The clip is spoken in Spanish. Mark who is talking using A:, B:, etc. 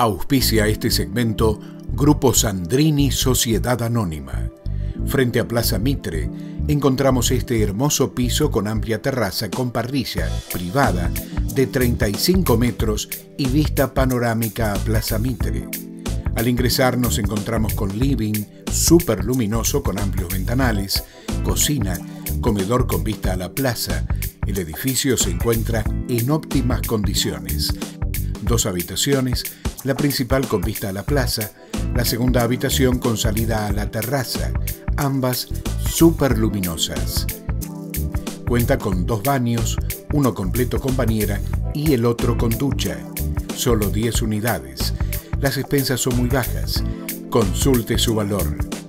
A: Auspicia este segmento Grupo Sandrini Sociedad Anónima. Frente a Plaza Mitre encontramos este hermoso piso con amplia terraza con parrilla privada de 35 metros y vista panorámica a Plaza Mitre. Al ingresar nos encontramos con living súper luminoso con amplios ventanales, cocina, comedor con vista a la plaza. El edificio se encuentra en óptimas condiciones. Dos habitaciones, la principal con vista a la plaza, la segunda habitación con salida a la terraza, ambas súper luminosas. Cuenta con dos baños, uno completo con bañera y el otro con ducha. Solo 10 unidades. Las expensas son muy bajas. Consulte su valor.